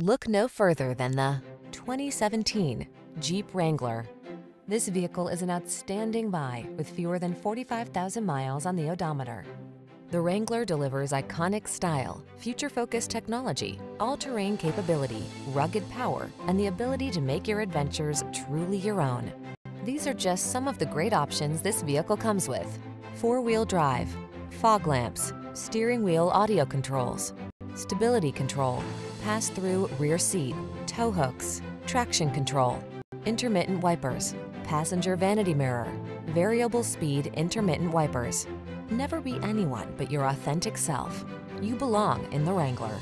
Look no further than the 2017 Jeep Wrangler. This vehicle is an outstanding buy with fewer than 45,000 miles on the odometer. The Wrangler delivers iconic style, future-focused technology, all-terrain capability, rugged power, and the ability to make your adventures truly your own. These are just some of the great options this vehicle comes with. Four-wheel drive, fog lamps, steering wheel audio controls, stability control, pass-through rear seat, tow hooks, traction control, intermittent wipers, passenger vanity mirror, variable speed intermittent wipers. Never be anyone but your authentic self. You belong in the Wrangler.